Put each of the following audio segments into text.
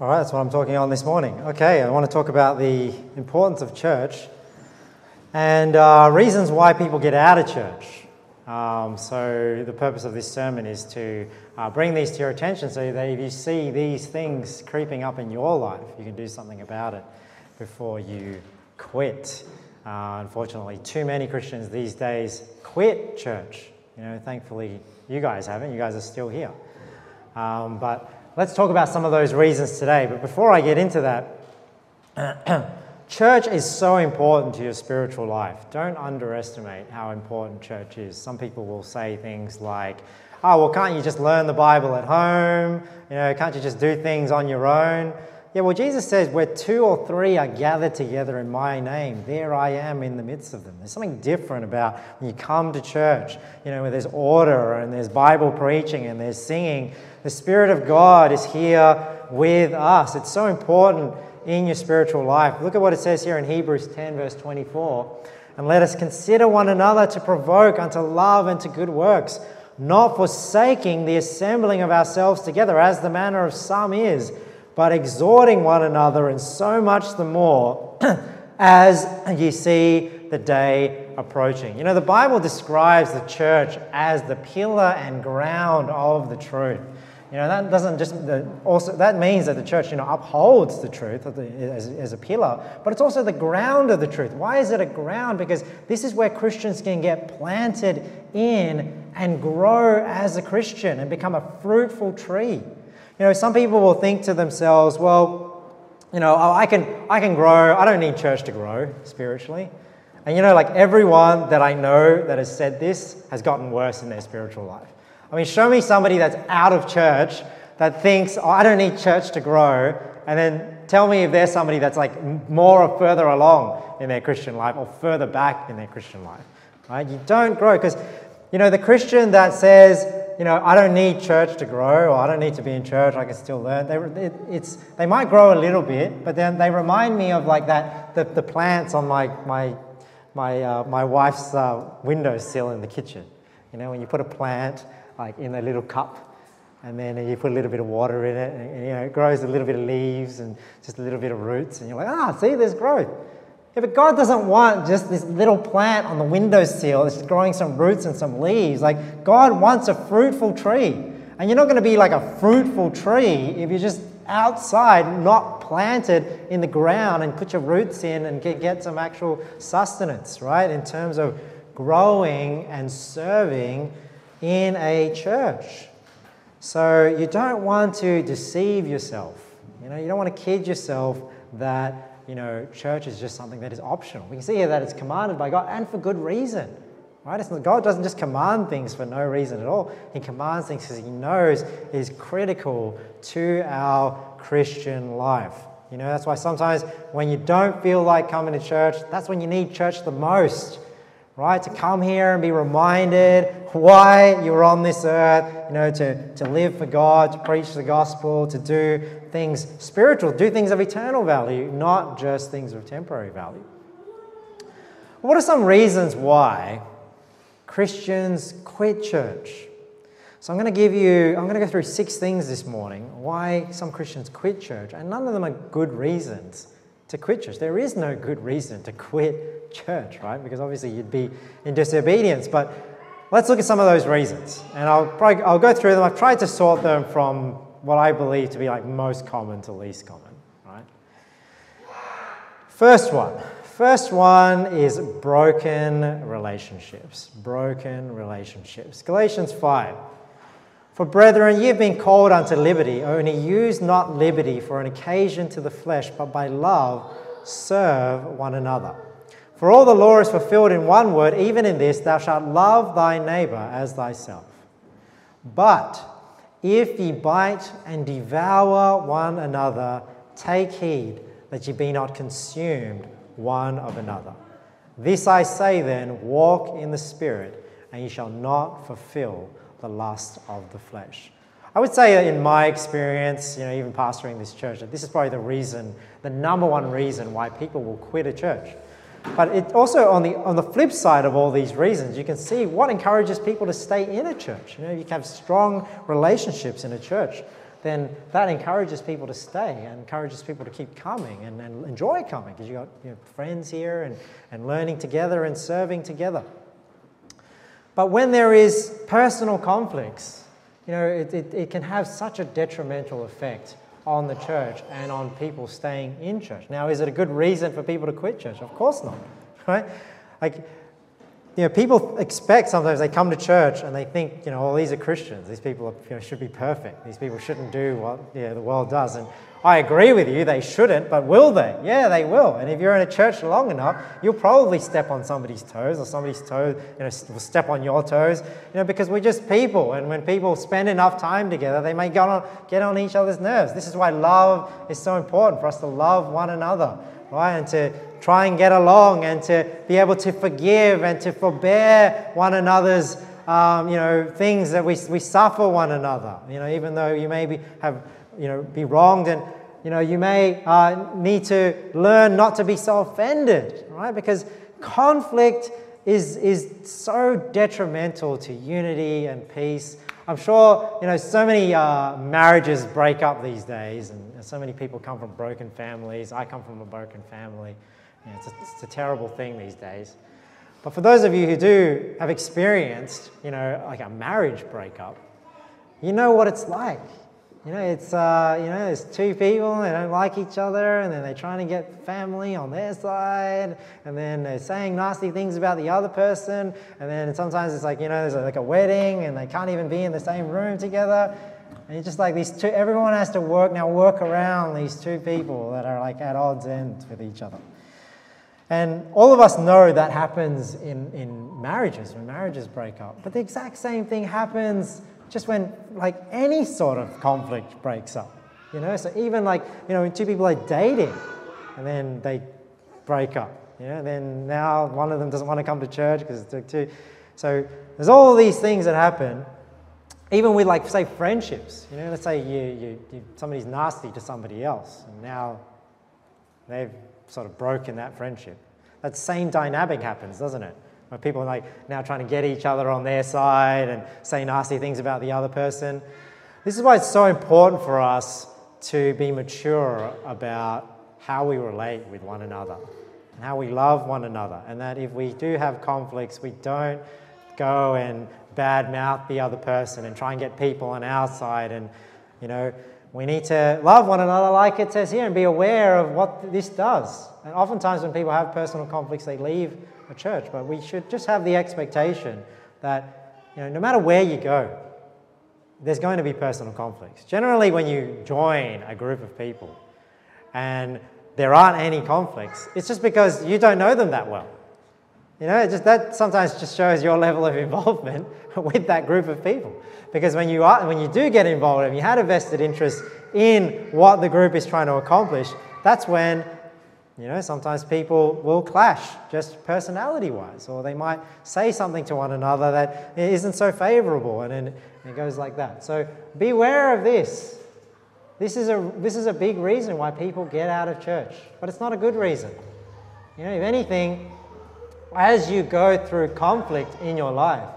All right, that's what I'm talking on this morning. Okay, I want to talk about the importance of church and uh, reasons why people get out of church. Um, so, the purpose of this sermon is to uh, bring these to your attention so that if you see these things creeping up in your life, you can do something about it before you quit. Uh, unfortunately, too many Christians these days quit church. You know, thankfully, you guys haven't. You guys are still here. Um, but let's talk about some of those reasons today. But before I get into that, church is so important to your spiritual life. Don't underestimate how important church is. Some people will say things like, oh, well, can't you just learn the Bible at home? You know, can't you just do things on your own? Yeah, well, Jesus says, where two or three are gathered together in my name, there I am in the midst of them. There's something different about when you come to church, you know, where there's order and there's Bible preaching and there's singing. The Spirit of God is here with us. It's so important in your spiritual life. Look at what it says here in Hebrews 10, verse 24. And let us consider one another to provoke unto love and to good works, not forsaking the assembling of ourselves together, as the manner of some is but exhorting one another, and so much the more as ye see the day approaching. You know, the Bible describes the church as the pillar and ground of the truth. You know, that doesn't just also that means that the church, you know, upholds the truth as a pillar, but it's also the ground of the truth. Why is it a ground? Because this is where Christians can get planted in and grow as a Christian and become a fruitful tree. You know, some people will think to themselves, well, you know, oh, I can, I can grow. I don't need church to grow spiritually. And you know, like everyone that I know that has said this has gotten worse in their spiritual life. I mean, show me somebody that's out of church that thinks, oh, I don't need church to grow, and then tell me if there's somebody that's like more or further along in their Christian life or further back in their Christian life. Right? You don't grow because, you know, the Christian that says, you know, I don't need church to grow, or I don't need to be in church. I can still learn. They, it, it's, they might grow a little bit, but then they remind me of like that the, the plants on my my my uh, my wife's uh, windowsill in the kitchen. You know, when you put a plant like in a little cup, and then you put a little bit of water in it, and, and you know, it grows a little bit of leaves and just a little bit of roots, and you're like, ah, see, there's growth. But God doesn't want just this little plant on the windowsill that's growing some roots and some leaves. Like, God wants a fruitful tree. And you're not going to be like a fruitful tree if you're just outside, not planted in the ground and put your roots in and get, get some actual sustenance, right? In terms of growing and serving in a church. So you don't want to deceive yourself. You know, you don't want to kid yourself that you know, church is just something that is optional. We can see here that it's commanded by God and for good reason. Right? Not, God doesn't just command things for no reason at all. He commands things because He knows it is critical to our Christian life. You know, that's why sometimes when you don't feel like coming to church, that's when you need church the most right? To come here and be reminded why you're on this earth, you know, to, to live for God, to preach the gospel, to do things spiritual, do things of eternal value, not just things of temporary value. What are some reasons why Christians quit church? So I'm going to give you, I'm going to go through six things this morning why some Christians quit church, and none of them are good reasons to quit church. There is no good reason to quit church, right? Because obviously you'd be in disobedience. But let's look at some of those reasons. And I'll, probably, I'll go through them. I've tried to sort them from what I believe to be like most common to least common, right? First one. First one is broken relationships. Broken relationships. Galatians 5. For brethren, you've been called unto liberty, only use not liberty for an occasion to the flesh, but by love serve one another. For all the law is fulfilled in one word, even in this, thou shalt love thy neighbor as thyself. But if ye bite and devour one another, take heed that ye be not consumed one of another. This I say then walk in the Spirit, and ye shall not fulfill the lust of the flesh. I would say in my experience, you know, even pastoring this church, that this is probably the reason, the number one reason why people will quit a church. But it also on the on the flip side of all these reasons, you can see what encourages people to stay in a church. You know, you have strong relationships in a church. then that encourages people to stay and encourages people to keep coming and, and enjoy coming because you've got you know, friends here and, and learning together and serving together. But when there is personal conflicts, you know, it, it, it can have such a detrimental effect on the church and on people staying in church. Now, is it a good reason for people to quit church? Of course not, right? Like, you know, people expect sometimes they come to church and they think, you know, well, these are Christians. These people are, you know, should be perfect. These people shouldn't do what you know, the world does. And I agree with you, they shouldn't, but will they? Yeah, they will. And if you're in a church long enough, you'll probably step on somebody's toes or somebody's toes, you know, will step on your toes, you know, because we're just people. And when people spend enough time together, they may get on, get on each other's nerves. This is why love is so important for us to love one another, right? And to try and get along and to be able to forgive and to forbear one another's, um, you know, things that we, we suffer one another, you know, even though you maybe have you know, be wronged and you know, you may uh, need to learn not to be so offended, right? Because conflict is, is so detrimental to unity and peace. I'm sure, you know, so many uh, marriages break up these days, and so many people come from broken families. I come from a broken family. You know, it's, a, it's a terrible thing these days. But for those of you who do have experienced, you know, like a marriage breakup, you know what it's like. You know, it's, uh, you know, there's two people, they don't like each other, and then they're trying to get family on their side, and then they're saying nasty things about the other person, and then sometimes it's like, you know, there's like a wedding, and they can't even be in the same room together. And it's just like these two, everyone has to work now, work around these two people that are like at odds ends with each other. And all of us know that happens in, in marriages, when marriages break up. But the exact same thing happens just when like any sort of conflict breaks up. You know, so even like, you know, when two people are dating and then they break up, you know, then now one of them doesn't want to come to church because it's too. So there's all these things that happen, even with like, say, friendships. You know, let's say you, you, you somebody's nasty to somebody else and now they've sort of broken that friendship. That same dynamic happens, doesn't it? Where people are like now trying to get each other on their side and say nasty things about the other person. This is why it's so important for us to be mature about how we relate with one another and how we love one another. And that if we do have conflicts, we don't go and badmouth the other person and try and get people on our side. And, you know, we need to love one another like it says here and be aware of what this does. And oftentimes, when people have personal conflicts, they leave a church, but we should just have the expectation that you know, no matter where you go, there's going to be personal conflicts. Generally, when you join a group of people and there aren't any conflicts, it's just because you don't know them that well. You know, just that sometimes just shows your level of involvement with that group of people. Because when you are, when you do get involved and you had a vested interest in what the group is trying to accomplish, that's when you know, sometimes people will clash just personality wise, or they might say something to one another that isn't so favorable, and then it goes like that. So beware of this. This is, a, this is a big reason why people get out of church, but it's not a good reason. You know, if anything, as you go through conflict in your life,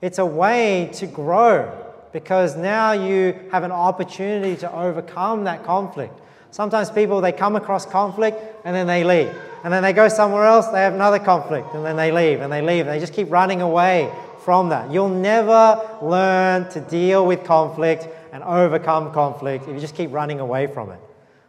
it's a way to grow because now you have an opportunity to overcome that conflict. Sometimes people, they come across conflict and then they leave. And then they go somewhere else, they have another conflict, and then they leave and they leave. And they just keep running away from that. You'll never learn to deal with conflict and overcome conflict if you just keep running away from it.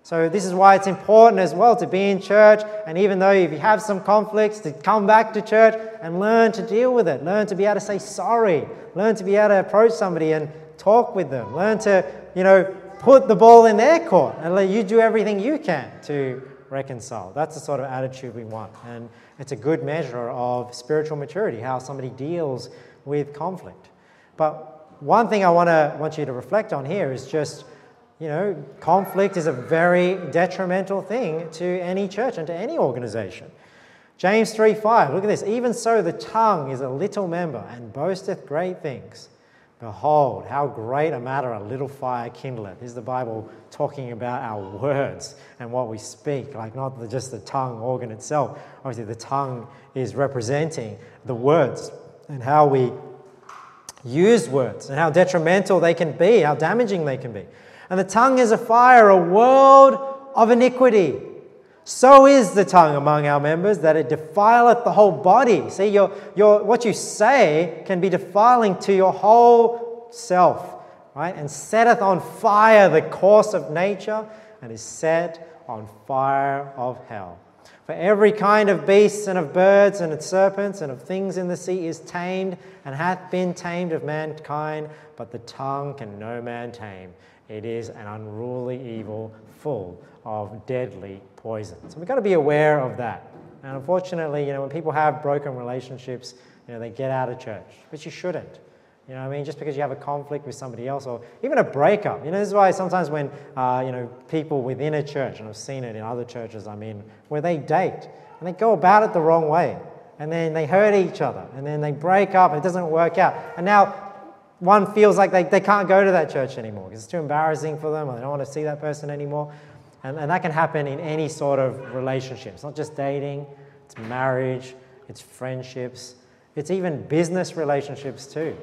So, this is why it's important as well to be in church, and even though if you have some conflicts, to come back to church and learn to deal with it. Learn to be able to say sorry. Learn to be able to approach somebody and talk with them. Learn to, you know, put the ball in their court and let you do everything you can to reconcile. That's the sort of attitude we want. And it's a good measure of spiritual maturity, how somebody deals with conflict. But one thing I want to want you to reflect on here is just, you know, conflict is a very detrimental thing to any church and to any organization. James 3:5. Look at this. Even so the tongue is a little member and boasteth great things. Behold, how great a matter a little fire kindleth. Is the Bible talking about our words and what we speak, like not just the tongue organ itself. Obviously, the tongue is representing the words and how we use words and how detrimental they can be, how damaging they can be. And the tongue is a fire, a world of iniquity. So is the tongue among our members that it defileth the whole body. See, your, your, what you say can be defiling to your whole self, right? And setteth on fire the course of nature and is set on fire of hell. For every kind of beasts and of birds and of serpents and of things in the sea is tamed and hath been tamed of mankind, but the tongue can no man tame. It is an unruly evil full of deadly poison. So we've got to be aware of that. And unfortunately, you know, when people have broken relationships, you know, they get out of church, but you shouldn't. You know I mean? Just because you have a conflict with somebody else or even a breakup. You know, this is why sometimes when, uh, you know, people within a church, and I've seen it in other churches I'm in, where they date and they go about it the wrong way and then they hurt each other and then they break up it doesn't work out. And now one feels like they, they can't go to that church anymore because it's too embarrassing for them or they don't want to see that person anymore. And, and that can happen in any sort of relationship. It's not just dating, it's marriage, it's friendships, it's even business relationships too.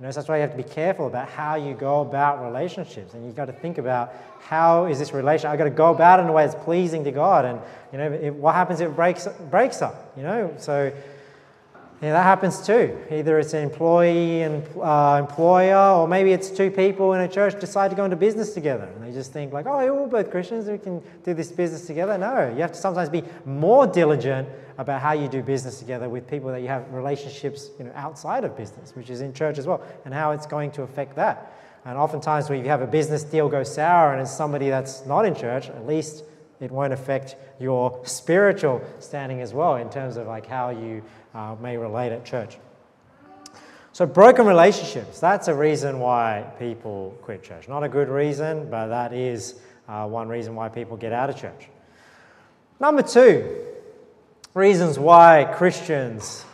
You know, so that's why you have to be careful about how you go about relationships. And you've got to think about how is this relationship? I've got to go about it in a way that's pleasing to God. And, you know, if, what happens if it breaks, breaks up? You know, so yeah, that happens too. Either it's an employee and uh, employer, or maybe it's two people in a church decide to go into business together, and they just think like, "Oh, we're both Christians. We can do this business together." No, you have to sometimes be more diligent about how you do business together with people that you have relationships, you know, outside of business, which is in church as well, and how it's going to affect that. And oftentimes, when you have a business deal go sour and it's somebody that's not in church, at least it won't affect your spiritual standing as well in terms of like how you uh, may relate at church. So, broken relationships, that's a reason why people quit church. Not a good reason, but that is uh, one reason why people get out of church. Number two, reasons why Christians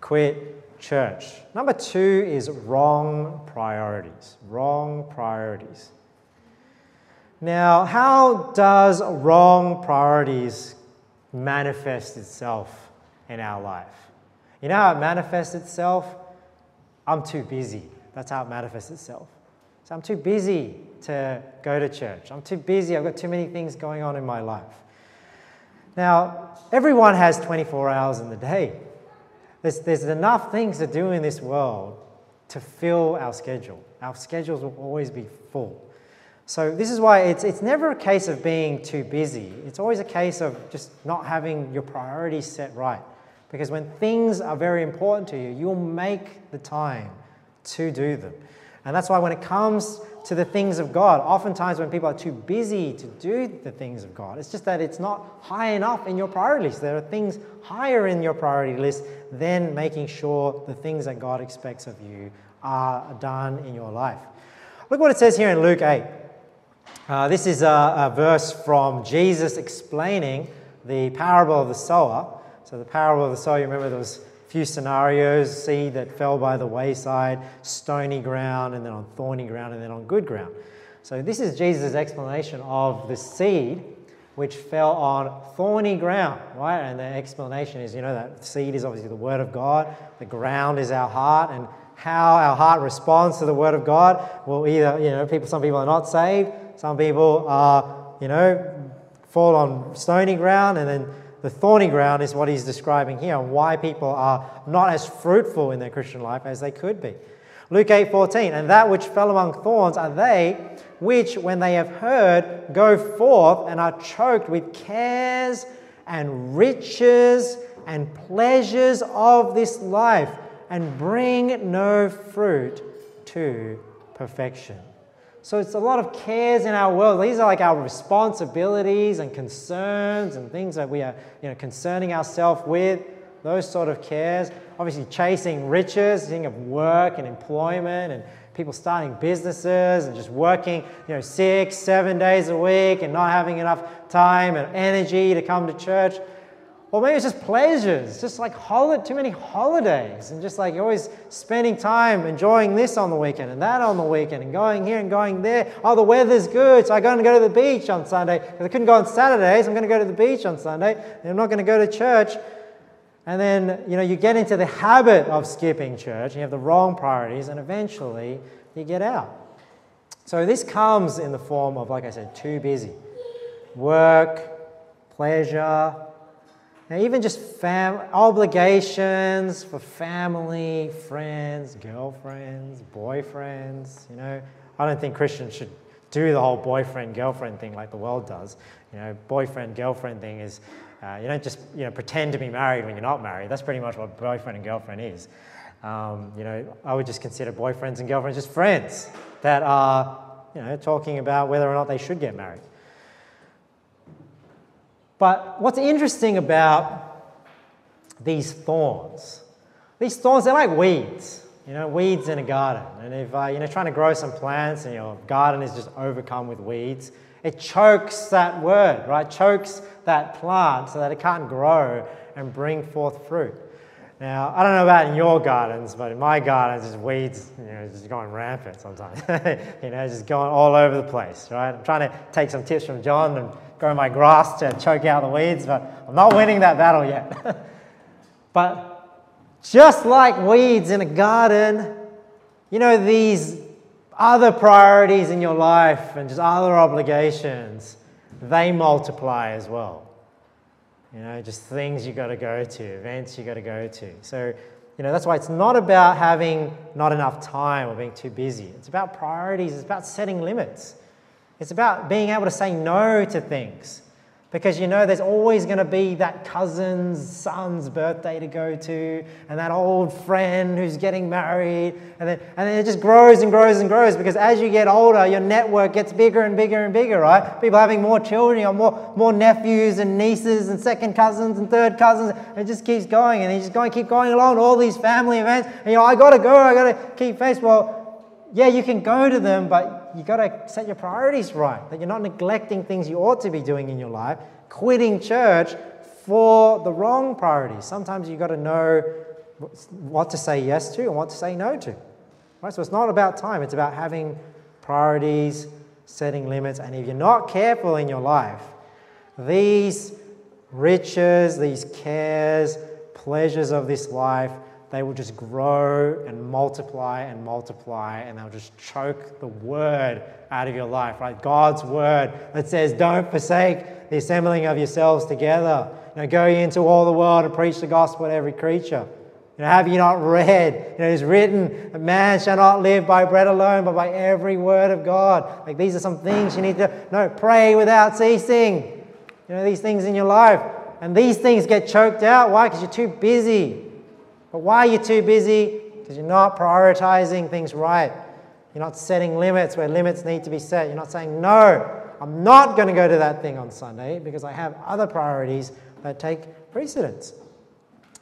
quit church. Number two is wrong priorities. Wrong priorities. Now, how does wrong priorities manifest itself in our life? You know how it manifests itself? I'm too busy. That's how it manifests itself. So I'm too busy to go to church. I'm too busy. I've got too many things going on in my life. Now, everyone has 24 hours in the day. There's, there's enough things to do in this world to fill our schedule. Our schedules will always be full. So, this is why it's, it's never a case of being too busy. It's always a case of just not having your priorities set right. Because when things are very important to you, you'll make the time to do them. And that's why when it comes to the things of God, oftentimes when people are too busy to do the things of God, it's just that it's not high enough in your priority list. There are things higher in your priority list than making sure the things that God expects of you are done in your life. Look what it says here in Luke 8. Uh, this is a, a verse from Jesus explaining the parable of the sower. So the parable of the sower, you remember there was a few scenarios, seed that fell by the wayside, stony ground, and then on thorny ground, and then on good ground. So this is Jesus' explanation of the seed which fell on thorny ground, right? And the explanation is, you know, that seed is obviously the Word of God, the ground is our heart, and how our heart responds to the Word of God will either, you know, people, some people are not saved, some people are, you know, fall on stony ground, and then the thorny ground is what he's describing here and why people are not as fruitful in their Christian life as they could be. Luke 8:14, and that which fell among thorns are they which, when they have heard, go forth and are choked with cares and riches and pleasures of this life, and bring no fruit to perfection. So it's a lot of cares in our world. These are like our responsibilities and concerns and things that we are you know, concerning ourselves with, those sort of cares. Obviously, chasing riches, thinking of work and employment and people starting businesses and just working you know, six, seven days a week and not having enough time and energy to come to church. Or maybe it's just pleasures, just like holiday, too many holidays, and just like always spending time enjoying this on the weekend and that on the weekend and going here and going there. Oh, the weather's good, so I'm going to go to the beach on Sunday. Because I couldn't go on Saturdays, So I'm going to go to the beach on Sunday, and I'm not going to go to church. And then, you know, you get into the habit of skipping church, you have the wrong priorities, and eventually you get out. So this comes in the form of, like I said, too busy. Work, pleasure, and even just fam- obligations for family, friends, girlfriends, boyfriends. You know, I don't think Christians should do the whole boyfriend girlfriend thing like the world does. You know, boyfriend girlfriend thing is uh, you don't just you know pretend to be married when you're not married. That's pretty much what boyfriend and girlfriend is. Um, you know, I would just consider boyfriends and girlfriends just friends that are you know talking about whether or not they should get married. But what's interesting about these thorns, these thorns, they're like weeds, you know, weeds in a garden. And if uh, you're trying to grow some plants and your garden is just overcome with weeds, it chokes that word, right? Chokes that plant so that it can't grow and bring forth fruit. Now, I don't know about in your gardens, but in my gardens, just weeds, you know, just going rampant sometimes. you know, just going all over the place, right? I'm trying to take some tips from John and grow my grass to choke out the weeds, but I'm not winning that battle yet. but just like weeds in a garden, you know, these other priorities in your life and just other obligations, they multiply as well. You know, just things you got to go to, events you got to go to. So, you know, that's why it's not about having not enough time or being too busy. It's about priorities, it's about setting limits. It's about being able to say no to things. Because you know there's always going to be that cousin's son's birthday to go to and that old friend who's getting married and then, and then it just grows and grows and grows because as you get older your network gets bigger and bigger and bigger right? People having more children or more, more nephews and nieces and second cousins and third cousins it just keeps going and you just going keep going along all these family events and you know i gotta go i gotta keep face. Well yeah you can go to them but you got to set your priorities right, that you're not neglecting things you ought to be doing in your life, quitting church for the wrong priorities. Sometimes you've got to know what to say yes to and what to say no to. Right? So it's not about time, it's about having priorities, setting limits. And if you're not careful in your life, these riches, these cares, pleasures of this life they will just grow and multiply and multiply, and they'll just choke the word out of your life, right? God's word that says, Don't forsake the assembling of yourselves together. You know, go into all the world and preach the gospel to every creature. You know, have you not read? You know, it's written that man shall not live by bread alone, but by every word of God. Like these are some things you need to know. Pray without ceasing. You know, these things in your life. And these things get choked out. Why? Because you're too busy. But why are you too busy? Because you're not prioritizing things right. You're not setting limits where limits need to be set. You're not saying, no, I'm not going to go to that thing on Sunday because I have other priorities that take precedence.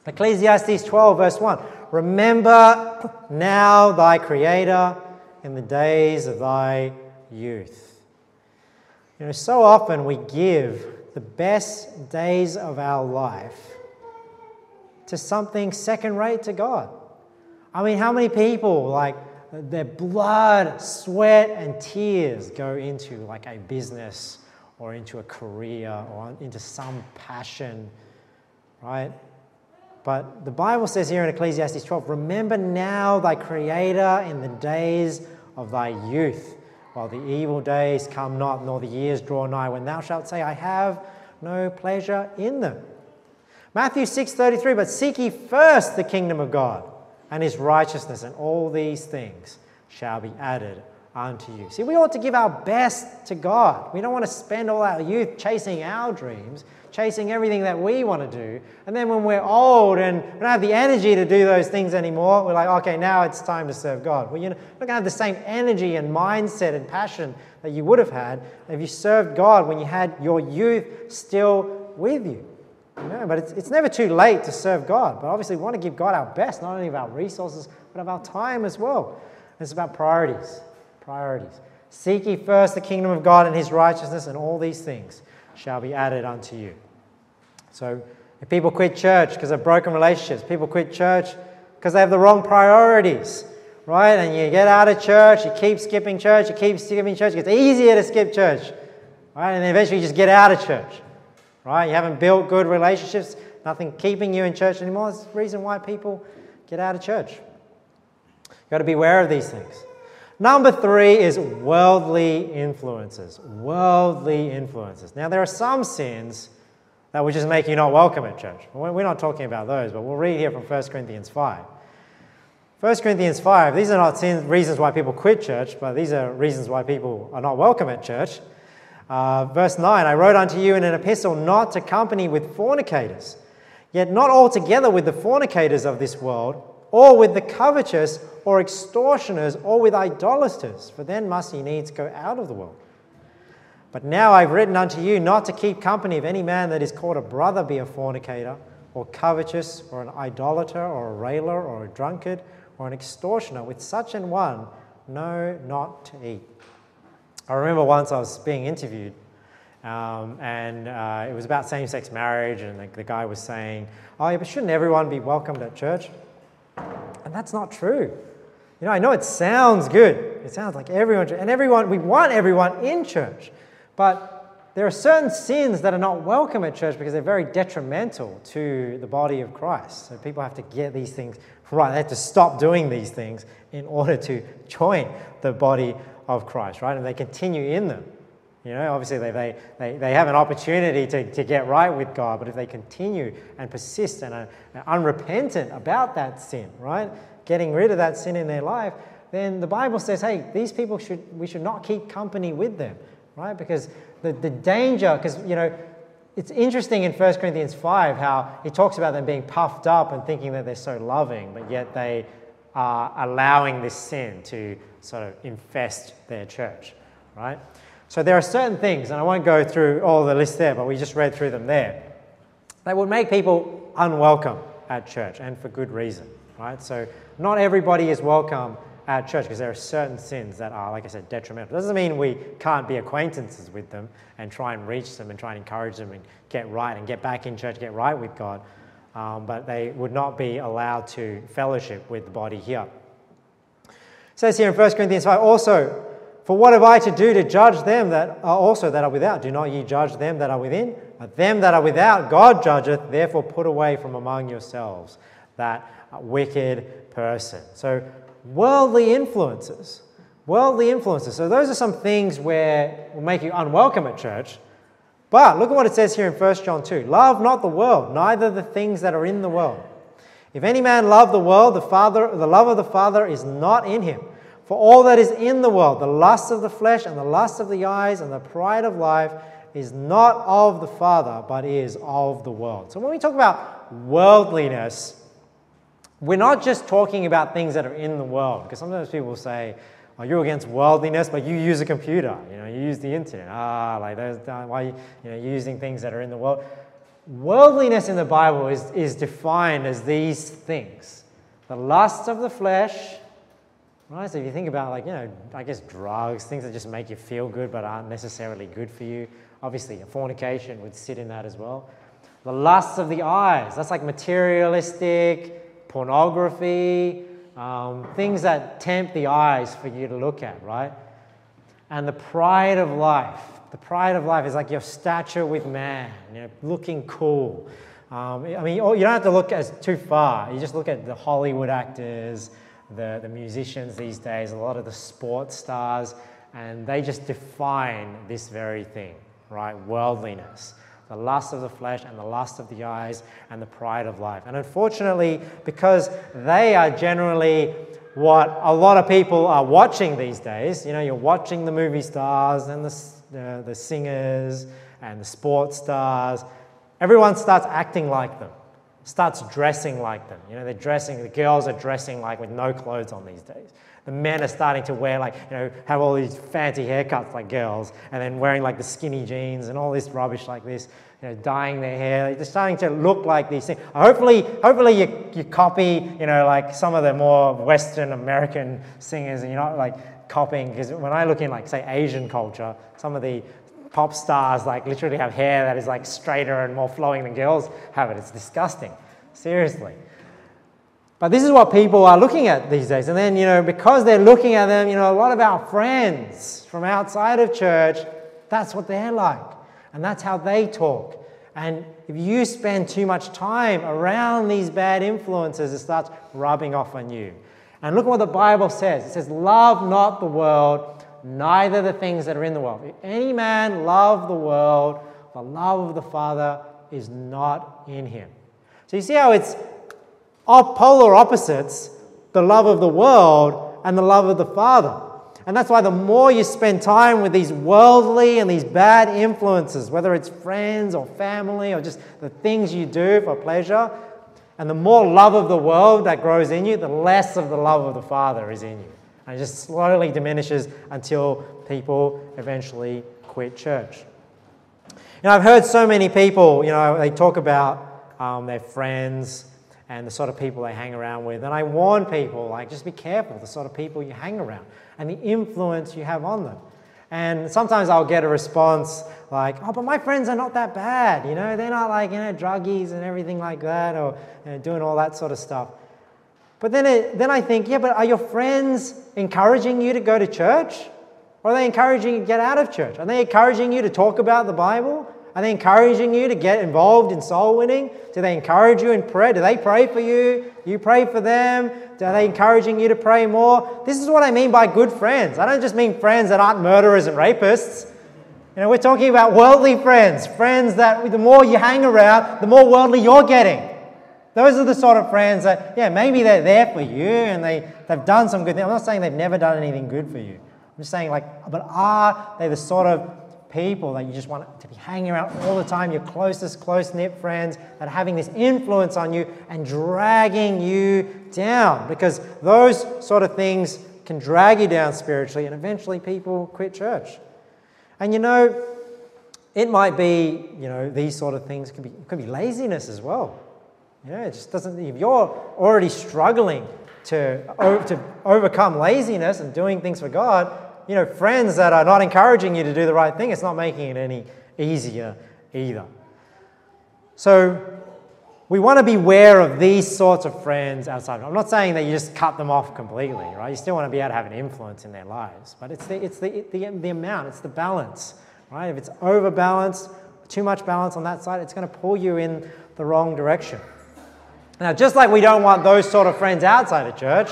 Ecclesiastes 12, verse 1 Remember now thy Creator in the days of thy youth. You know, so often we give the best days of our life to something second rate to God. I mean, how many people, like, their blood, sweat, and tears go into like a business or into a career or into some passion, right? But the Bible says here in Ecclesiastes 12 Remember now thy Creator in the days of thy youth, while the evil days come not, nor the years draw nigh, when thou shalt say, I have no pleasure in them. Matthew 6:33, but seek ye first the kingdom of God and his righteousness, and all these things shall be added unto you. See, we ought to give our best to God. We don't want to spend all our youth chasing our dreams, chasing everything that we want to do. And then when we're old and we don't have the energy to do those things anymore, we're like, okay, now it's time to serve God. Well, you're not going to have the same energy and mindset and passion that you would have had if you served God when you had your youth still with you. No, but it's, it's never too late to serve God. But obviously, we want to give God our best, not only of our resources, but of our time as well. And it's about priorities. Priorities. Seek ye first the kingdom of God and his righteousness, and all these things shall be added unto you. So, if people quit church because of broken relationships, people quit church because they have the wrong priorities, right? And you get out of church, you keep skipping church, you keep skipping church. It's easier to skip church, right? And eventually you just get out of church right? You haven't built good relationships, nothing keeping you in church anymore. That's the reason why people get out of church. You've got to be aware of these things. Number three is worldly influences. Worldly influences. Now, there are some sins that would just make you not welcome at church. We're not talking about those, but we'll read here from 1 Corinthians 5. 1 Corinthians 5, these are not sins, reasons why people quit church, but these are reasons why people are not welcome at church. Uh, verse 9 I wrote unto you in an epistle not to company with fornicators, yet not altogether with the fornicators of this world, or with the covetous, or extortioners, or with idolaters, for then must ye needs go out of the world. But now I've written unto you not to keep company of any man that is called a brother be a fornicator, or covetous, or an idolater, or a railer, or a drunkard, or an extortioner. With such an one, no, not to eat. I remember once I was being interviewed, um, and uh, it was about same sex marriage, and the, the, guy was saying, Oh, yeah, but shouldn't everyone be welcomed at church? And that's not true. You know, I know it sounds good. It sounds like everyone, and everyone, we want everyone in church. But there are certain sins that are not welcome at church because they're very detrimental to the body of Christ. So people have to get these things right. They have to stop doing these things in order to join the body of Christ, right? And they continue in them. You know, obviously they, they, they, they have an opportunity to, to get right with God, but if they continue and persist and are unrepentant about that sin, right? Getting rid of that sin in their life, then the Bible says, hey, these people should, we should not keep company with them, right? Because the, the danger, because, you know, it's interesting in 1 Corinthians 5 how he talks about them being puffed up and thinking that they're so loving, but yet they are allowing this sin to sort of infest their church, right? So there are certain things, and I won't go through all the list there, but we just read through them there, that would make people unwelcome at church, and for good reason, right? So not everybody is welcome at church because there are certain sins that are, like I said, detrimental. It doesn't mean we can't be acquaintances with them and try and reach them and try and encourage them and get right and get back in church, get right with God. Um, but they would not be allowed to fellowship with the body here. It says here in 1 Corinthians 5 also, for what have I to do to judge them that are also that are without? Do not ye judge them that are within? But them that are without, God judgeth. Therefore, put away from among yourselves that wicked person. So, worldly influences. Worldly influences. So, those are some things where will make you unwelcome at church. But look at what it says here in 1 John 2 Love not the world, neither the things that are in the world. If any man love the world, the, father, the love of the Father is not in him. For all that is in the world, the lust of the flesh and the lust of the eyes and the pride of life, is not of the Father, but is of the world. So when we talk about worldliness, we're not just talking about things that are in the world, because sometimes people say, oh, you're against worldliness, but you use a computer, you know, you use the internet. Ah, like those, why you know, you're using things that are in the world. Worldliness in the Bible is, is defined as these things the lust of the flesh, Right? So if you think about like, you know, I guess drugs, things that just make you feel good but aren't necessarily good for you. Obviously, fornication would sit in that as well. The lusts of the eyes, that's like materialistic, pornography, um, things that tempt the eyes for you to look at, right? And the pride of life. The pride of life is like your stature with man, you know, looking cool. Um, I mean, you don't have to look as too far. You just look at the Hollywood actors, the, the musicians these days, a lot of the sports stars, and they just define this very thing, right? Worldliness. The lust of the flesh and the lust of the eyes and the pride of life. And unfortunately, because they are generally what a lot of people are watching these days, you know, you're watching the movie stars and the, uh, the singers and the sports stars, everyone starts acting like them starts dressing like them. You know, they're dressing, the girls are dressing like with no clothes on these days. The men are starting to wear like, you know, have all these fancy haircuts like girls and then wearing like the skinny jeans and all this rubbish like this, you know, dyeing their hair. They're starting to look like these things. Hopefully, hopefully you, you copy, you know, like some of the more Western American singers and you're not like copying, because when I look in like, say, Asian culture, some of the pop stars like literally have hair that is like straighter and more flowing than girls have it. It's disgusting. Seriously. But this is what people are looking at these days. And then, you know, because they're looking at them, you know, a lot of our friends from outside of church, that's what they're like. And that's how they talk. And if you spend too much time around these bad influences, it starts rubbing off on you. And look at what the Bible says. It says, Love not the world, neither the things that are in the world. If any man love the world, the love of the Father is not in him. So you see how it's polar opposites the love of the world and the love of the Father. And that's why the more you spend time with these worldly and these bad influences, whether it's friends or family or just the things you do for pleasure, and the more love of the world that grows in you, the less of the love of the Father is in you. And it just slowly diminishes until people eventually quit church. You know, I've heard so many people, you know, they talk about um, their friends and the sort of people they hang around with. And I warn people, like, just be careful the sort of people you hang around and the influence you have on them. And sometimes I'll get a response like, oh, but my friends are not that bad, you know, they're not like, you know, druggies and everything like that or you know, doing all that sort of stuff. But then, it, then I think, yeah, but are your friends encouraging you to go to church? Or are they encouraging you to get out of church? Are they encouraging you to talk about the Bible? Are they encouraging you to get involved in soul winning? Do they encourage you in prayer? Do they pray for you? You pray for them? Are they encouraging you to pray more? This is what I mean by good friends. I don't just mean friends that aren't murderers and rapists. You know, we're talking about worldly friends, friends that the more you hang around, the more worldly you're getting. Those are the sort of friends that, yeah, maybe they're there for you and they, they've done some good things. I'm not saying they've never done anything good for you. I'm just saying, like, but are they the sort of people that you just want to be hanging around all the time, your closest, close knit friends that are having this influence on you and dragging you down. Because those sort of things can drag you down spiritually, and eventually people quit church. And you know, it might be, you know, these sort of things could be, could be laziness as well. You know, it just doesn't, if you're already struggling to, to overcome laziness and doing things for God, you know, friends that are not encouraging you to do the right thing, it's not making it any easier either. So we want to be aware of these sorts of friends outside. I'm not saying that you just cut them off completely, right? You still want to be able to have an influence in their lives, but it's the, it's the, the, the amount, it's the balance, right? If it's overbalanced, too much balance on that side, it's going to pull you in the wrong direction. Now, just like we don't want those sort of friends outside of church,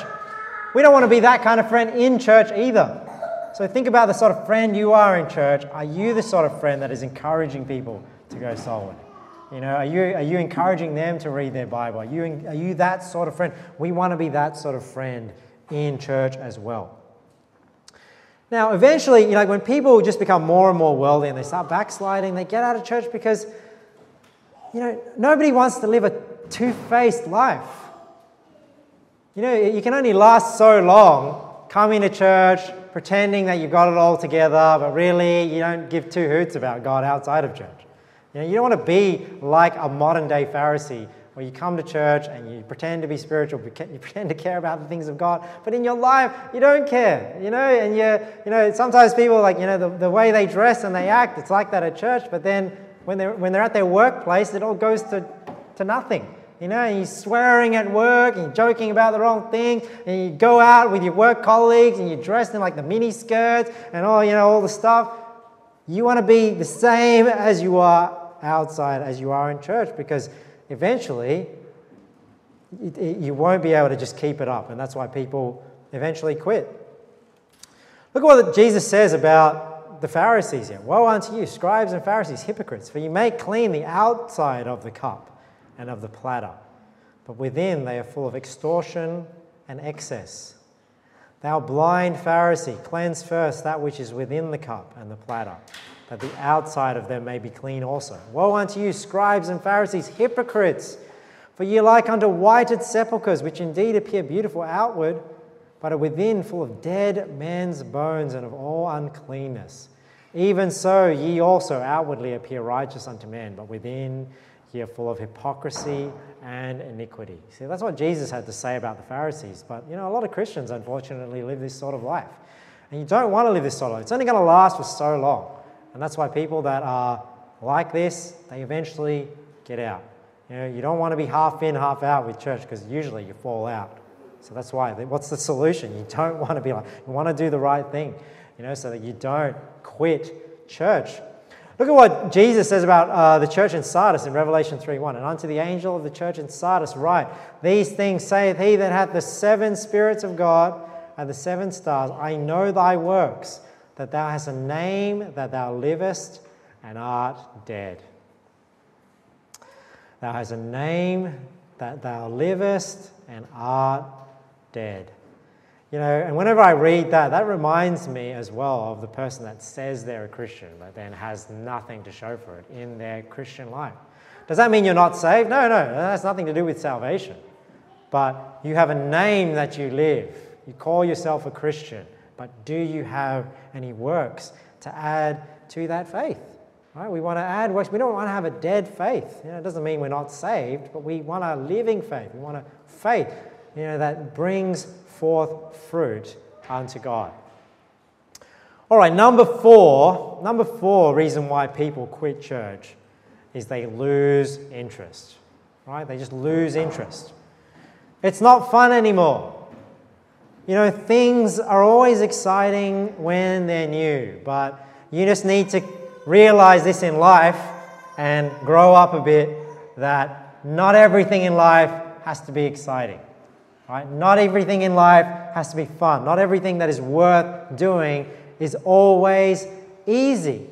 we don't want to be that kind of friend in church either. So think about the sort of friend you are in church. Are you the sort of friend that is encouraging people to go soul winning? You know, are you, are you encouraging them to read their Bible? Are you, are you that sort of friend? We want to be that sort of friend in church as well. Now, eventually, you know, when people just become more and more worldly and they start backsliding, they get out of church because, you know, nobody wants to live a two faced life. You know, you can only last so long coming to church, pretending that you've got it all together, but really you don't give two hoots about God outside of church. You know, you don't want to be like a modern day Pharisee where you come to church and you pretend to be spiritual, you pretend to care about the things of God, but in your life you don't care, you know, and you, you know, sometimes people like, you know, the, the way they dress and they act, it's like that at church, but then when they're, when they're at their workplace, it all goes to, to nothing. You know, you're swearing at work and you're joking about the wrong thing, and you go out with your work colleagues and you're dressed in like the mini skirts and all, you know, all the stuff. You want to be the same as you are outside as you are in church because eventually it, it, you won't be able to just keep it up, and that's why people eventually quit. Look at what Jesus says about the Pharisees here. Woe unto you, scribes and Pharisees, hypocrites, for you make clean the outside of the cup and of the platter, but within they are full of extortion and excess. Thou blind Pharisee, cleanse first that which is within the cup and the platter, that the outside of them may be clean also. Woe unto you, scribes and Pharisees, hypocrites! For ye are like unto whited sepulchres, which indeed appear beautiful outward, but are within full of dead men's bones and of all uncleanness. Even so, ye also outwardly appear righteous unto men, but within here full of hypocrisy and iniquity. See, that's what Jesus had to say about the Pharisees. But, you know, a lot of Christians, unfortunately, live this sort of life. And you don't want to live this sort of life. It's only going to last for so long. And that's why people that are like this, they eventually get out. You know, you don't want to be half in, half out with church because usually you fall out. So that's why. What's the solution? You don't want to be like, you want to do the right thing, you know, so that you don't quit church. Look at what Jesus says about uh, the church in Sardis in Revelation 3:1. And unto the angel of the church in Sardis write, These things saith he that hath the seven spirits of God and the seven stars. I know thy works, that thou hast a name, that thou livest and art dead. Thou hast a name, that thou livest and art dead. You know, and whenever I read that, that reminds me as well of the person that says they're a Christian, but then has nothing to show for it in their Christian life. Does that mean you're not saved? No, no, that has nothing to do with salvation. But you have a name that you live. You call yourself a Christian, but do you have any works to add to that faith? Right? We want to add works. We don't want to have a dead faith. You know, it doesn't mean we're not saved, but we want a living faith. We want a faith you know, that brings forth fruit unto God. All right, number four, number four reason why people quit church is they lose interest. Right? They just lose interest. It's not fun anymore. You know, things are always exciting when they're new, but you just need to realize this in life and grow up a bit that not everything in life has to be exciting. Right? Not everything in life has to be fun. Not everything that is worth doing is always easy.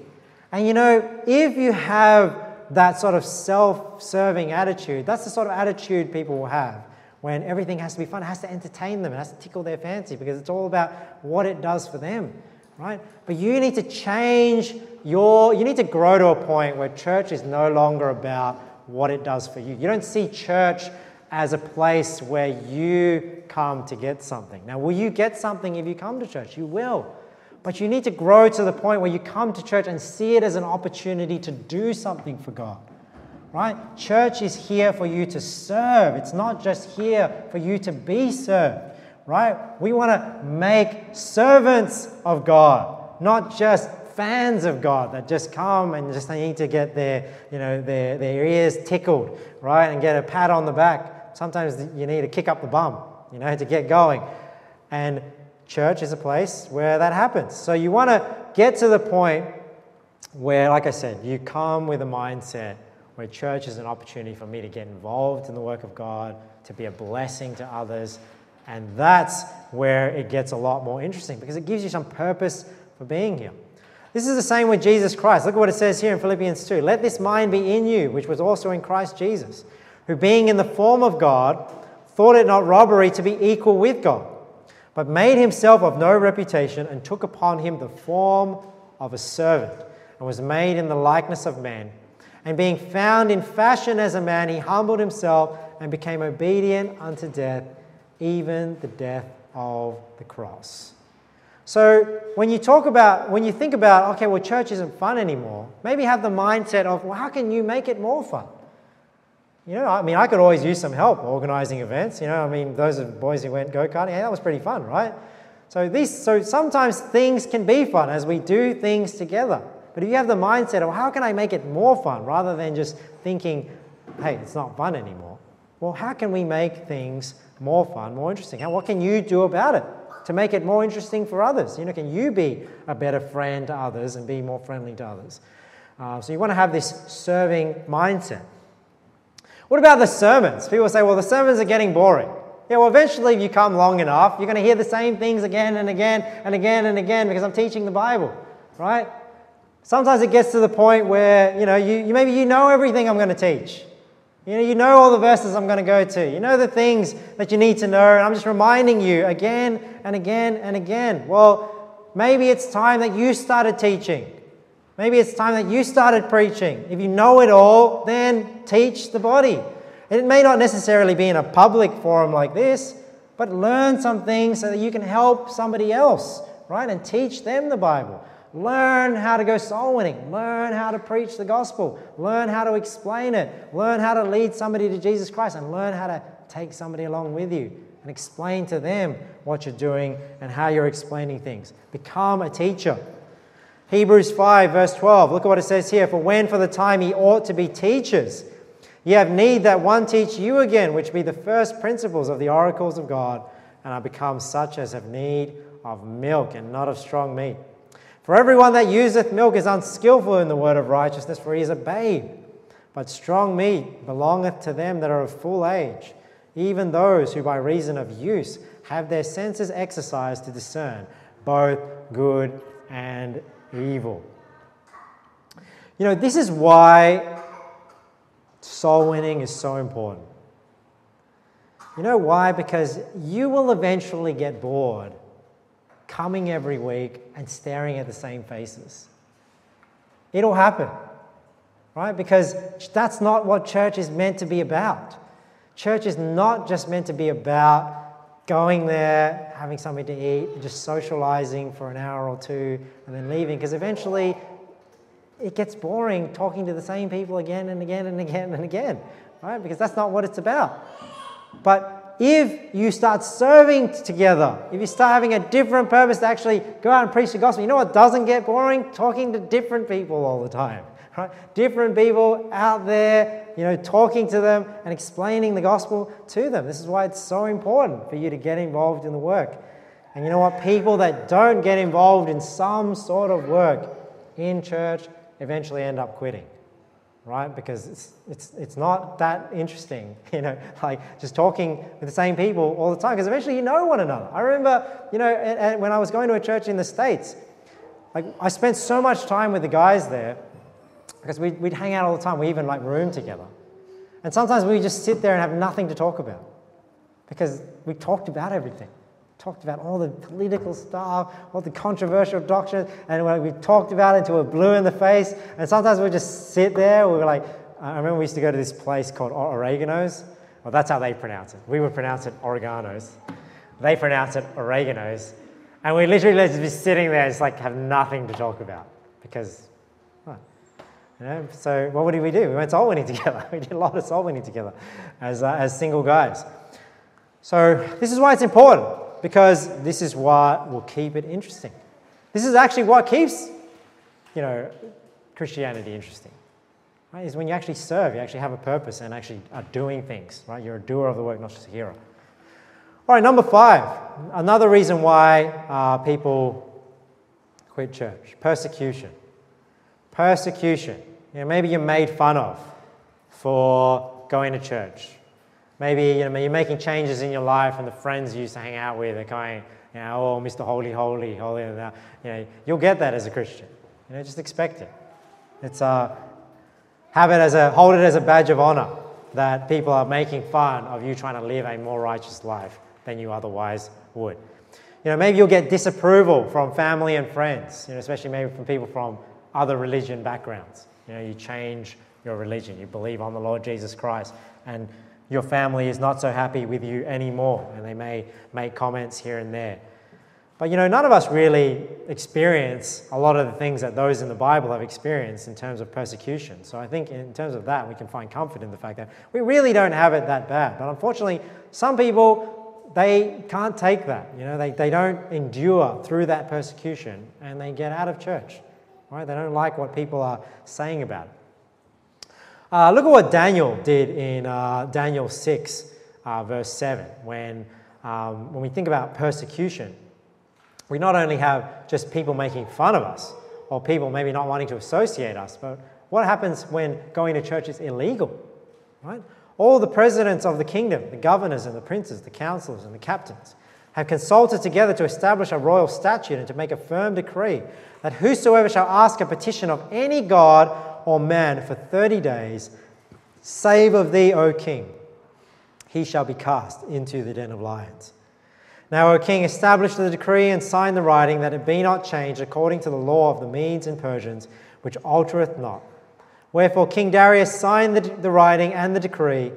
And you know, if you have that sort of self serving attitude, that's the sort of attitude people will have when everything has to be fun. It has to entertain them, it has to tickle their fancy because it's all about what it does for them, right? But you need to change your, you need to grow to a point where church is no longer about what it does for you. You don't see church as a place where you come to get something. Now, will you get something if you come to church? You will. But you need to grow to the point where you come to church and see it as an opportunity to do something for God. Right? Church is here for you to serve. It's not just here for you to be served. Right? We want to make servants of God, not just fans of God that just come and just need to get their, you know, their, their ears tickled, right? And get a pat on the back. Sometimes you need to kick up the bum, you know, to get going. And church is a place where that happens. So you want to get to the point where, like I said, you come with a mindset where church is an opportunity for me to get involved in the work of God, to be a blessing to others. And that's where it gets a lot more interesting because it gives you some purpose for being here. This is the same with Jesus Christ. Look at what it says here in Philippians 2. Let this mind be in you, which was also in Christ Jesus who being in the form of God, thought it not robbery to be equal with God, but made himself of no reputation and took upon him the form of a servant, and was made in the likeness of men. And being found in fashion as a man, he humbled himself and became obedient unto death, even the death of the cross. So when you talk about, when you think about, okay, well, church isn't fun anymore, maybe have the mindset of, well, how can you make it more fun? You know, I mean, I could always use some help organizing events. You know, I mean, those are boys who went go karting, that was pretty fun, right? So these, so sometimes things can be fun as we do things together. But if you have the mindset of how can I make it more fun, rather than just thinking, hey, it's not fun anymore. Well, how can we make things more fun, more interesting? How, what can you do about it to make it more interesting for others? You know, can you be a better friend to others and be more friendly to others? Uh, so you want to have this serving mindset. What about the sermons? People say, well, the sermons are getting boring. Yeah, well, eventually, if you come long enough, you're going to hear the same things again and again and again and again because I'm teaching the Bible, right? Sometimes it gets to the point where, you know, you, you maybe you know everything I'm going to teach. You know, you know all the verses I'm going to go to. You know the things that you need to know, and I'm just reminding you again and again and again. Well, maybe it's time that you started teaching. Maybe it's time that you started preaching. If you know it all, then teach the body. It may not necessarily be in a public forum like this, but learn something so that you can help somebody else, right? And teach them the Bible. Learn how to go soul winning. Learn how to preach the gospel. Learn how to explain it. Learn how to lead somebody to Jesus Christ and learn how to take somebody along with you and explain to them what you're doing and how you're explaining things. Become a teacher. Hebrews 5, verse 12. Look at what it says here. For when for the time ye ought to be teachers, ye have need that one teach you again, which be the first principles of the oracles of God, and are become such as have need of milk and not of strong meat. For everyone that useth milk is unskillful in the word of righteousness, for he is a babe. But strong meat belongeth to them that are of full age, even those who by reason of use have their senses exercised to discern both good and evil. You know, this is why soul winning is so important. You know why? Because you will eventually get bored coming every week and staring at the same faces. It'll happen, right? Because that's not what church is meant to be about. Church is not just meant to be about going there, having something to eat, just socializing for an hour or two, and then leaving, because eventually it gets boring talking to the same people again and again and again and again, right? Because that's not what it's about. But if you start serving together, if you start having a different purpose to actually go out and preach the gospel, you know what doesn't get boring? Talking to different people all the time. Right? Different people out there, you know, talking to them and explaining the gospel to them. This is why it's so important for you to get involved in the work. And you know what? People that don't get involved in some sort of work in church eventually end up quitting right? Because it's, it's, it's not that interesting, you know, like just talking with the same people all the time, because eventually you know one another. I remember, you know, and, and when I was going to a church in the States, like I spent so much time with the guys there, because we'd, we'd hang out all the time. We even like room together. And sometimes we just sit there and have nothing to talk about, because we talked about everything talked about all the political stuff, all the controversial doctrines, and we talked about it until we're blue in the face. And sometimes we just sit there. We were like, I remember we used to go to this place called Oreganos. Well, that's how they pronounce it. We would pronounce it oreganos. They pronounce it oreganos. And we literally just be sitting there, just like have nothing to talk about because, know. So what did we do? We went soul winning together. we did a lot of soul winning together as uh, as single guys. So this is why it's important because this is what will keep it interesting. This is actually what keeps, you know, Christianity interesting. Right? Is when you actually serve, you actually have a purpose and actually are doing things. Right? You're a doer of the work, not just a hero. All right, number five. Another reason why uh, people quit church: persecution. Persecution. You know, maybe you're made fun of for going to church. Maybe you know, you're making changes in your life, and the friends you used to hang out with are going, you know, oh, Mr. Holy, Holy, Holy. You know, you'll get that as a Christian. You know, just expect it. It's a uh, have it as a hold it as a badge of honor that people are making fun of you trying to live a more righteous life than you otherwise would. You know, maybe you'll get disapproval from family and friends. You know, especially maybe from people from other religion backgrounds. You know, you change your religion, you believe on the Lord Jesus Christ, and your family is not so happy with you anymore, and they may make comments here and there. But you know, none of us really experience a lot of the things that those in the Bible have experienced in terms of persecution. So I think in terms of that, we can find comfort in the fact that we really don't have it that bad. But unfortunately, some people, they can't take that. You know, they, they don't endure through that persecution and they get out of church. Right? They don't like what people are saying about it. Uh, look at what Daniel did in uh, Daniel 6, uh, verse 7, when, um, when we think about persecution. We not only have just people making fun of us, or people maybe not wanting to associate us, but what happens when going to church is illegal? Right? All the presidents of the kingdom, the governors and the princes, the counselors and the captains, have consulted together to establish a royal statute and to make a firm decree that whosoever shall ask a petition of any god or man for 30 days, save of thee, O king, he shall be cast into the den of lions. Now, O king, establish the decree and sign the writing that it be not changed according to the law of the Medes and Persians, which altereth not. Wherefore King Darius signed the, the writing and the decree.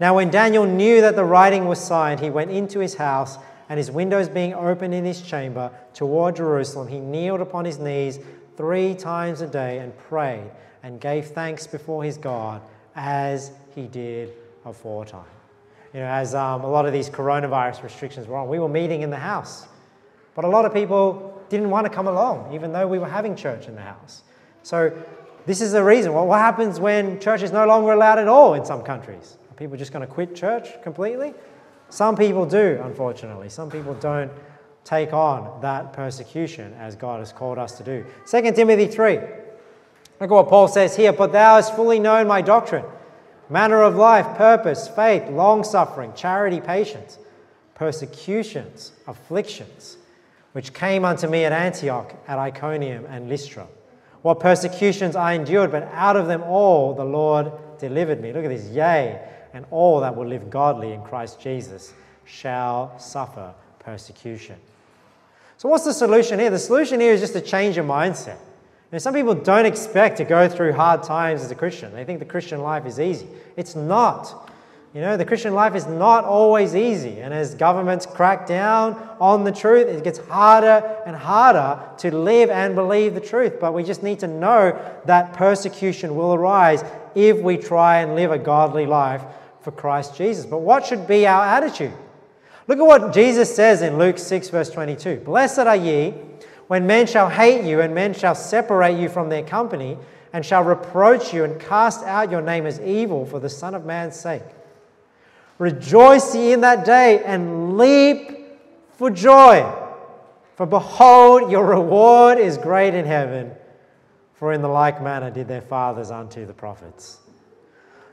Now, when Daniel knew that the writing was signed, he went into his house, and his windows being open in his chamber toward Jerusalem, he kneeled upon his knees three times a day and prayed and gave thanks before his God as he did aforetime. You know, as um, a lot of these coronavirus restrictions were on, we were meeting in the house. But a lot of people didn't want to come along, even though we were having church in the house. So, this is the reason. Well, what happens when church is no longer allowed at all in some countries? Are people just going to quit church completely? Some people do, unfortunately. Some people don't take on that persecution as God has called us to do. 2 Timothy 3. Look at what Paul says here. But thou hast fully known my doctrine, manner of life, purpose, faith, long suffering, charity, patience, persecutions, afflictions, which came unto me at Antioch, at Iconium, and Lystra. What persecutions I endured, but out of them all the Lord delivered me. Look at this. Yea, and all that will live godly in Christ Jesus shall suffer persecution. So, what's the solution here? The solution here is just to change your mindset. Now, some people don't expect to go through hard times as a Christian. They think the Christian life is easy. It's not. You know, the Christian life is not always easy. And as governments crack down on the truth, it gets harder and harder to live and believe the truth. But we just need to know that persecution will arise if we try and live a godly life for Christ Jesus. But what should be our attitude? Look at what Jesus says in Luke 6, verse 22 Blessed are ye when men shall hate you, and men shall separate you from their company, and shall reproach you, and cast out your name as evil for the Son of Man's sake. Rejoice ye in that day, and leap for joy. For behold, your reward is great in heaven, for in the like manner did their fathers unto the prophets.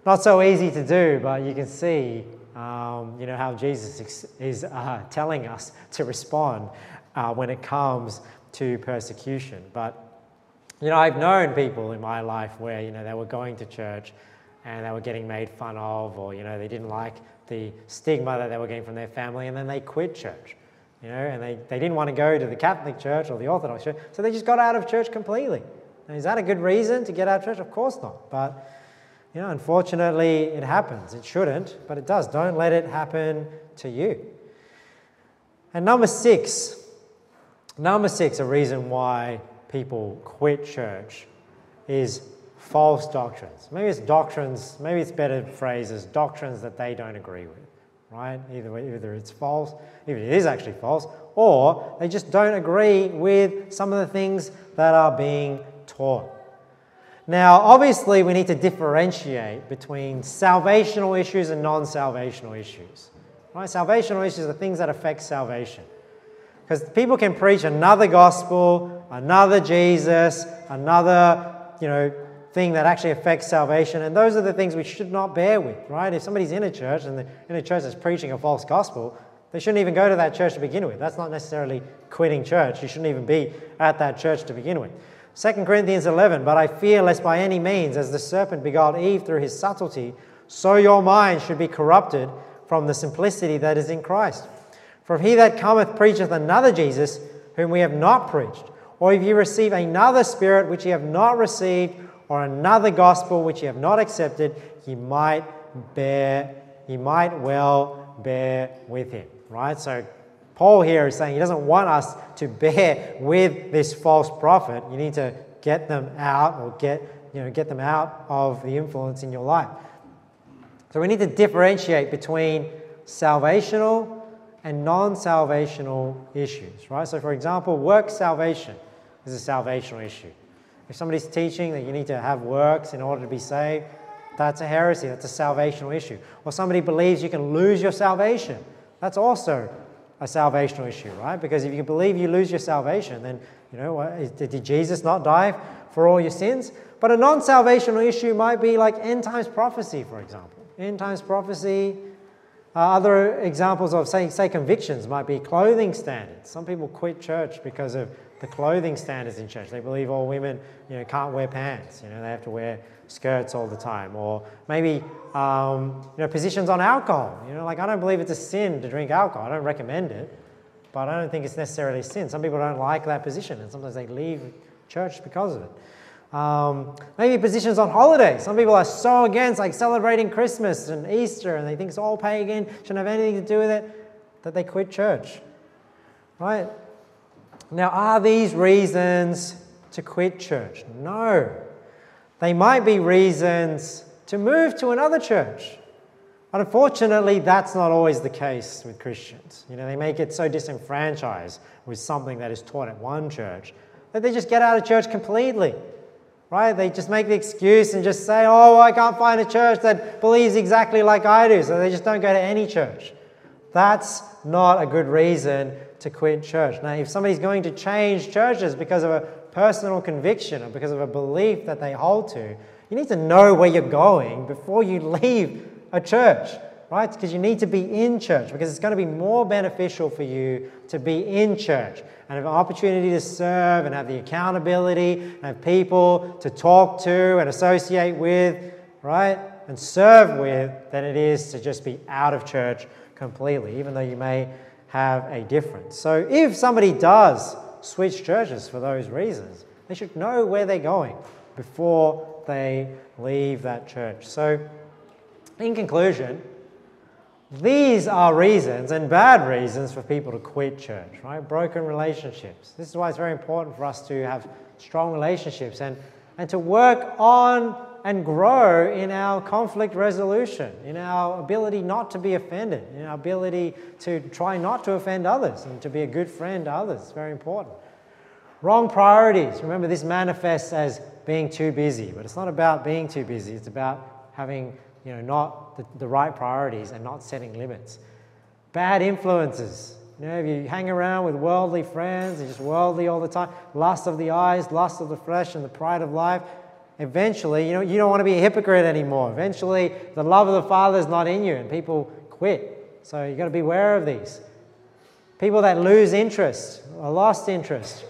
Not so easy to do, but you can see um, you know, how Jesus is uh, telling us to respond uh, when it comes to persecution. But, you know, I've known people in my life where, you know, they were going to church and they were getting made fun of or, you know, they didn't like the stigma that they were getting from their family and then they quit church, you know, and they, they didn't want to go to the Catholic church or the Orthodox church, so they just got out of church completely. Now, is that a good reason to get out of church? Of course not. But you know, unfortunately, it happens. It shouldn't, but it does. Don't let it happen to you. And number six, number six, a reason why people quit church is false doctrines. Maybe it's doctrines, maybe it's better phrases, doctrines that they don't agree with, right? Either, either it's false, either it is actually false, or they just don't agree with some of the things that are being taught. Now, obviously, we need to differentiate between salvational issues and non salvational issues. Right? Salvational issues are things that affect salvation. Because people can preach another gospel, another Jesus, another, you know, thing that actually affects salvation, and those are the things we should not bear with, right? If somebody's in a church and the, in a church that's preaching a false gospel, they shouldn't even go to that church to begin with. That's not necessarily quitting church. You shouldn't even be at that church to begin with. 2 Corinthians 11, but I fear lest by any means, as the serpent beguiled Eve through his subtlety, so your mind should be corrupted from the simplicity that is in Christ. For if he that cometh preacheth another Jesus, whom we have not preached, or if ye receive another spirit which ye have not received, or another gospel which ye have not accepted, ye might bear, ye might well bear with him. Right? So Paul here is saying he doesn't want us to bear with this false prophet. You need to get them out or get, you know, get them out of the influence in your life. So we need to differentiate between salvational and non-salvational issues, right? So for example, work salvation is a salvational issue. If somebody's teaching that you need to have works in order to be saved, that's a heresy, that's a salvational issue. Or somebody believes you can lose your salvation, that's also a salvational issue, right? Because if you believe you lose your salvation, then, you know, did Jesus not die for all your sins? But a non salvational issue might be like end times prophecy, for example. End times prophecy. Uh, other examples of, say, say, convictions might be clothing standards. Some people quit church because of the clothing standards in church. They believe all women, you know, can't wear pants. You know, they have to wear skirts all the time. Or maybe, um, you know, positions on alcohol. You know, like I don't believe it's a sin to drink alcohol. I don't recommend it, but I don't think it's necessarily sin. Some people don't like that position, and sometimes they leave church because of it. Um, maybe positions on holiday. Some people are so against like celebrating Christmas and Easter, and they think it's all pagan, shouldn't have anything to do with it, that they quit church. Right? Now, are these reasons to quit church? No. They might be reasons to move to another church. But unfortunately, that's not always the case with Christians. You know, they make it so disenfranchised with something that is taught at one church that they just get out of church completely. Right? They just make the excuse and just say, oh, I can't find a church that believes exactly like I do, so they just don't go to any church. That's not a good reason to quit church. Now, if somebody's going to change churches because of a personal conviction or because of a belief that they hold to, you need to know where you're going before you leave a church, right? Because you need to be in church because it's going to be more beneficial for you to be in church and have an opportunity to serve and have the accountability and have people to talk to and associate with, right? And serve with than it is to just be out of church completely, even though you may have a difference. So if somebody does switch churches for those reasons, they should know where they're going before they leave that church. So, in conclusion, these are reasons and bad reasons for people to quit church, right? Broken relationships. This is why it's very important for us to have strong relationships and, and to work on and grow in our conflict resolution, in our ability not to be offended, in our ability to try not to offend others and to be a good friend to others. It's very important. Wrong priorities. Remember, this manifests as being too busy, but it's not about being too busy, it's about having you know, not the, the right priorities and not setting limits. Bad influences. You know, if you hang around with worldly friends and just worldly all the time, lust of the eyes, lust of the flesh, and the pride of life, eventually, you know, you don't want to be a hypocrite anymore. Eventually, the love of the Father is not in you, and people quit. So you've got to be aware of these. People that lose interest, or lost interest,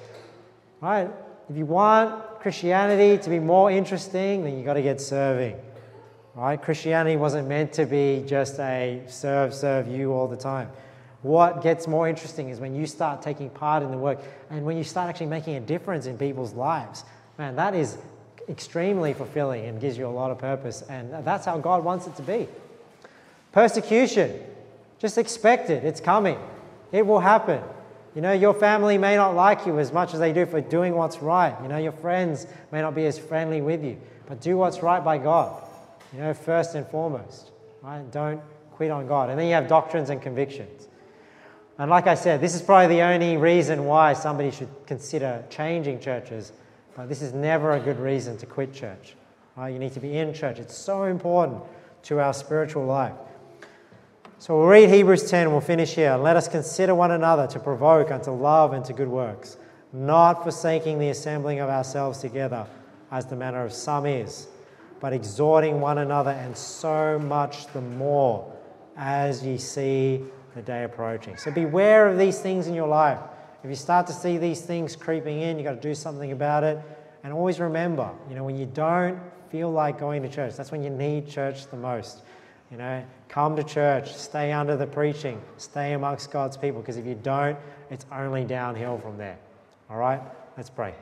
right? If you want Christianity to be more interesting, then you've got to get serving. Right? Christianity wasn't meant to be just a serve, serve you all the time. What gets more interesting is when you start taking part in the work and when you start actually making a difference in people's lives. Man, that is extremely fulfilling and gives you a lot of purpose. And that's how God wants it to be. Persecution, just expect it, it's coming, it will happen. You know, your family may not like you as much as they do for doing what's right. You know, your friends may not be as friendly with you, but do what's right by God. You know, first and foremost, right? Don't quit on God. And then you have doctrines and convictions. And like I said, this is probably the only reason why somebody should consider changing churches, but this is never a good reason to quit church. Right? You need to be in church. It's so important to our spiritual life. So we'll read Hebrews 10 and we'll finish here. Let us consider one another to provoke unto love and to good works, not forsaking the assembling of ourselves together, as the manner of some is but exhorting one another, and so much the more as ye see the day approaching. So beware of these things in your life. If you start to see these things creeping in, you've got to do something about it. And always remember, you know, when you don't feel like going to church, that's when you need church the most. You know, come to church, stay under the preaching, stay amongst God's people, because if you don't, it's only downhill from there. All right? Let's pray.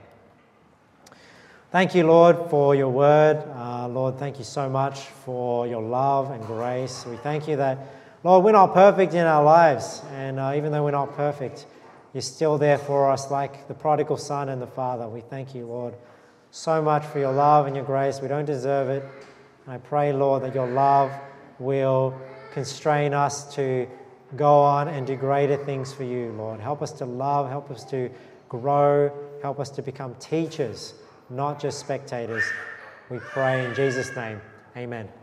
Thank you, Lord, for your word. Uh, Lord, thank you so much for your love and grace. We thank you that, Lord, we're not perfect in our lives. And uh, even though we're not perfect, you're still there for us, like the prodigal son and the father. We thank you, Lord, so much for your love and your grace. We don't deserve it. And I pray, Lord, that your love will constrain us to go on and do greater things for you, Lord. Help us to love, help us to grow, help us to become teachers not just spectators. We pray in Jesus' name. Amen.